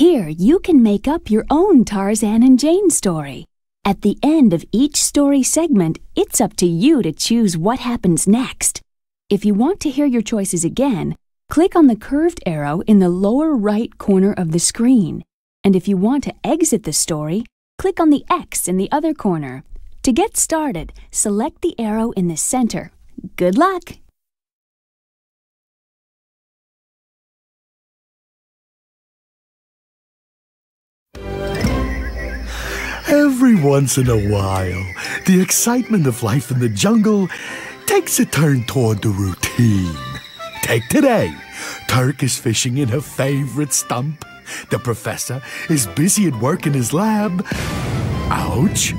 Here, you can make up your own Tarzan and Jane story. At the end of each story segment, it's up to you to choose what happens next. If you want to hear your choices again, click on the curved arrow in the lower right corner of the screen. And if you want to exit the story, click on the X in the other corner. To get started, select the arrow in the center. Good luck! Every once in a while, the excitement of life in the jungle takes a turn toward the routine. Take today. Terk is fishing in her favorite stump. The professor is busy at work in his lab. Ouch.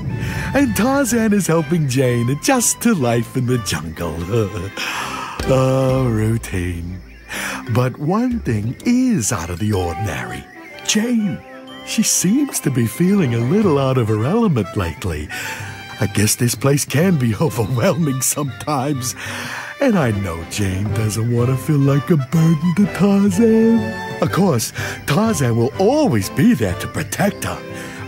And Tarzan is helping Jane adjust to life in the jungle. oh, routine. But one thing is out of the ordinary. Jane she seems to be feeling a little out of her element lately. I guess this place can be overwhelming sometimes. And I know Jane doesn't want to feel like a burden to Tarzan. Of course, Tarzan will always be there to protect her.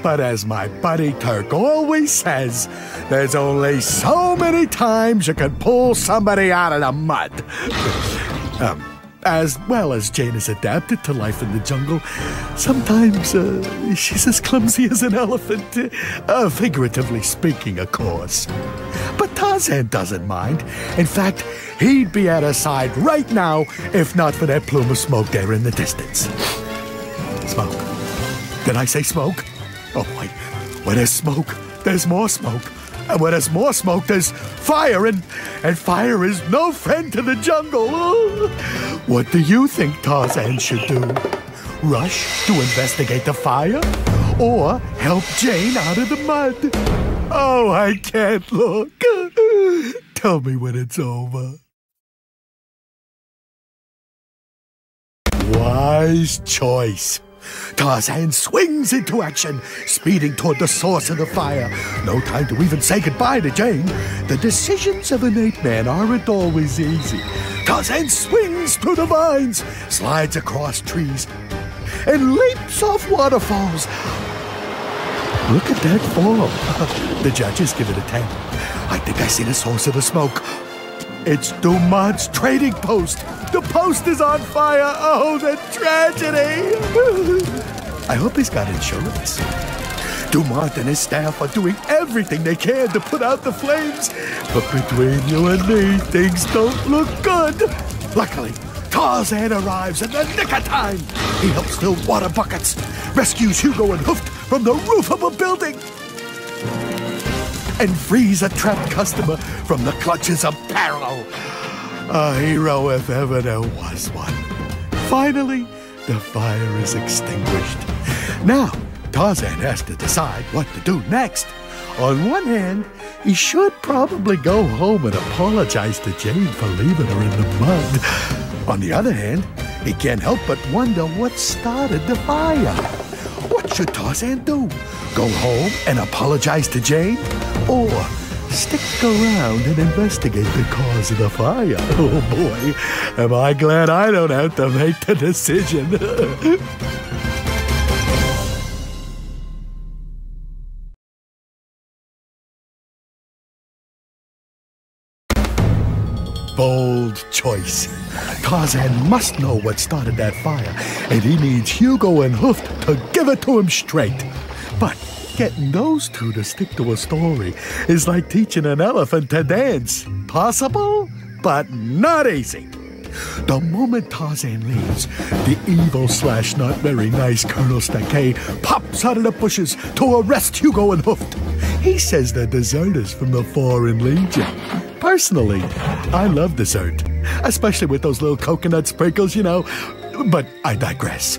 But as my buddy Terk always says, there's only so many times you can pull somebody out of the mud. um, as well as Jane is adapted to life in the jungle, sometimes uh, she's as clumsy as an elephant, uh, figuratively speaking, of course. But Tarzan doesn't mind. In fact, he'd be at her side right now if not for that plume of smoke there in the distance. Smoke. Did I say smoke? Oh, wait. Where there's smoke, there's more smoke. And where there's more smoke, there's fire, and, and fire is no friend to the jungle. What do you think Tarzan should do? Rush to investigate the fire? Or help Jane out of the mud? Oh, I can't look. Tell me when it's over. Wise choice. Tarzan swings into action, speeding toward the source of the fire. No time to even say goodbye to Jane. The decisions of an ape man aren't always easy. Tarzan swings through the vines, slides across trees, and leaps off waterfalls. Look at that fall. the judges give it a 10. I think I see the source of the smoke. It's Dumont's trading post. The post is on fire. Oh, the tragedy. I hope he's got insurance. Dumont and his staff are doing everything they can to put out the flames. But between you and me, things don't look good. Luckily, Tarzan arrives in the nick of time. He helps fill water buckets, rescues Hugo and Hooft from the roof of a building, and frees a trapped customer from the clutches of peril. A hero if ever there was one. Finally, the fire is extinguished. Now, Tarzan has to decide what to do next. On one hand, he should probably go home and apologize to Jane for leaving her in the mud. On the other hand, he can't help but wonder what started the fire. What should Tarzan do? Go home and apologize to Jane? Or stick around and investigate the cause of the fire. Oh boy, am I glad I don't have to make the decision. Bold choice. Tarzan must know what started that fire, and he needs Hugo and Hoof to give it to him straight. But Getting those two to stick to a story is like teaching an elephant to dance. Possible, but not easy. The moment Tarzan leaves, the evil slash not very nice Colonel Staquait pops out of the bushes to arrest Hugo and Hooft. He says they're deserters from the Foreign Legion. Personally, I love dessert, especially with those little coconut sprinkles, you know. But I digress.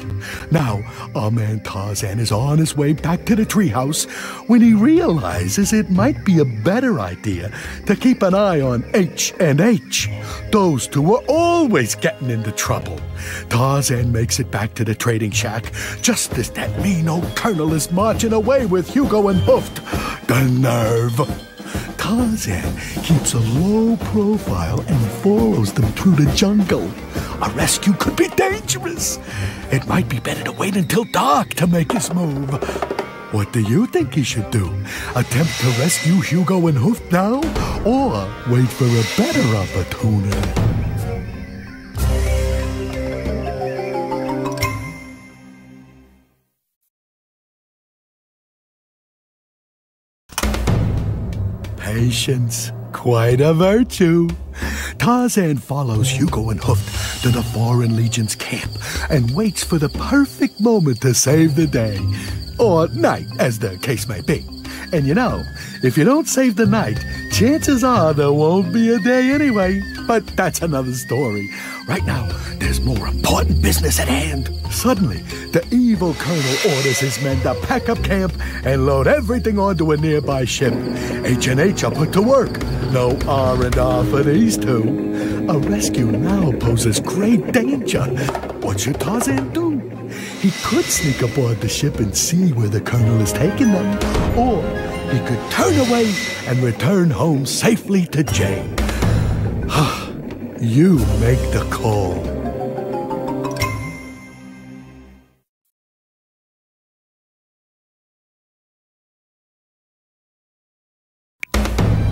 Now, our man Tarzan is on his way back to the treehouse when he realizes it might be a better idea to keep an eye on H and H. Those two are always getting into trouble. Tarzan makes it back to the trading shack just as that mean old colonel is marching away with Hugo and Hooft. The nerve! Tarzan keeps a low profile and follows them through the jungle. A rescue could be dangerous. It might be better to wait until dark to make his move. What do you think he should do? Attempt to rescue Hugo and Hoof now? Or wait for a better opportunity? Patience, quite a virtue. Tarzan follows Hugo and Hoof to the Foreign Legion's camp and waits for the perfect moment to save the day. Or night, as the case may be. And you know, if you don't save the night, chances are there won't be a day anyway. But that's another story. Right now, there's more important business at hand. Suddenly, the evil colonel orders his men to pack up camp and load everything onto a nearby ship. H&H are put to work. No R&R for these two. A rescue now poses great danger. What should Tarzan do? He could sneak aboard the ship and see where the colonel is taking them. Or he could turn away and return home safely to Jane. You make the call.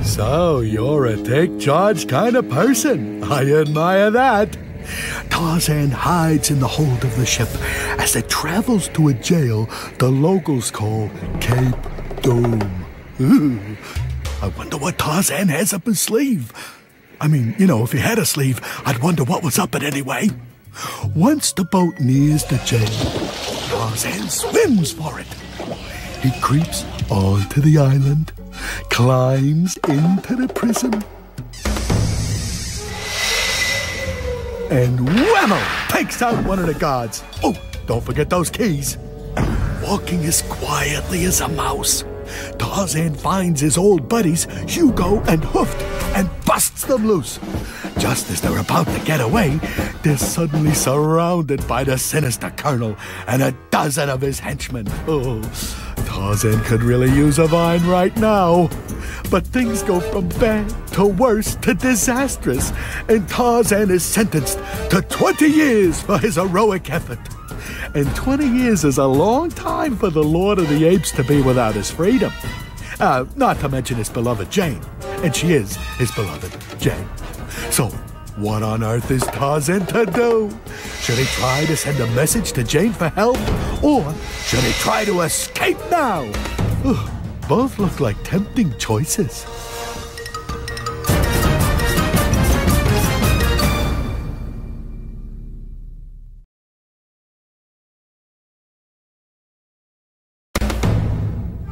So, you're a take charge kind of person. I admire that. Tarzan hides in the hold of the ship as it travels to a jail the locals call Cape Doom. Ooh, I wonder what Tarzan has up his sleeve. I mean, you know, if he had a sleeve, I'd wonder what was up it anyway. Once the boat nears the jail, Tarzan swims for it. He creeps onto the island, climbs into the prison, and whammo! Takes out one of the guards. Oh, don't forget those keys. Walking as quietly as a mouse, Tarzan finds his old buddies, Hugo and Hooft, and busts them loose. Just as they're about to get away, they're suddenly surrounded by the sinister Colonel and a dozen of his henchmen. Oh, Tarzan could really use a vine right now. But things go from bad to worse to disastrous, and Tarzan is sentenced to 20 years for his heroic effort. And 20 years is a long time for the Lord of the Apes to be without his freedom. Uh, not to mention his beloved Jane. And she is his beloved Jane. So, what on earth is Tarzan to do? Should he try to send a message to Jane for help? Or should he try to escape now? Ugh, both look like tempting choices.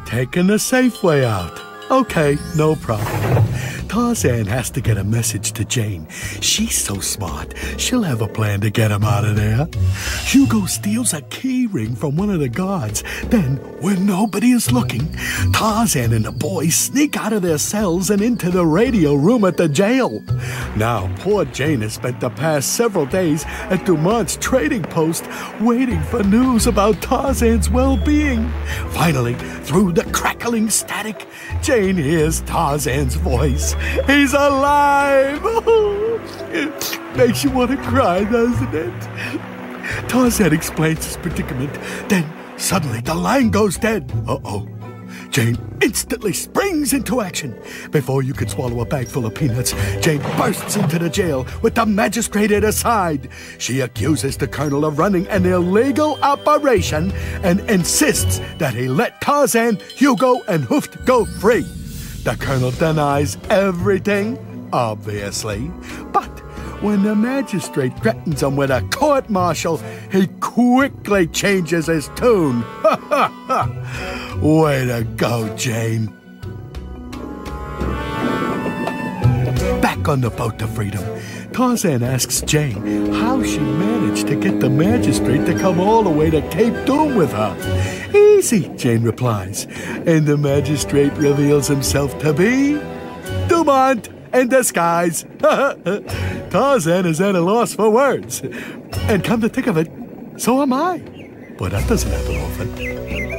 Taking the safe way out. Okay, no problem. Tarzan has to get a message to Jane. She's so smart, she'll have a plan to get him out of there. Hugo steals a key ring from one of the guards. Then, when nobody is looking, Tarzan and the boys sneak out of their cells and into the radio room at the jail. Now, poor Jane has spent the past several days at Dumont's trading post waiting for news about Tarzan's well being. Finally, through the crackling static, Jane hears Tarzan's voice. He's alive! it makes you want to cry, doesn't it? Tarzan explains his predicament. Then, suddenly, the line goes dead. Uh-oh. Jane instantly springs into action. Before you could swallow a bag full of peanuts, Jane bursts into the jail with the magistrate at her side. She accuses the colonel of running an illegal operation and insists that he let Tarzan, Hugo, and Hooft go free. The colonel denies everything, obviously, but when the magistrate threatens him with a court martial, he quickly changes his tune. Way to go, Jane. Back on the boat to freedom, Tarzan asks Jane how she managed to get the magistrate to come all the way to Cape Doom with her. Easy, Jane replies, and the magistrate reveals himself to be Dumont in disguise. Tarzan is at a loss for words. And come to think of it, so am I. But that doesn't happen often.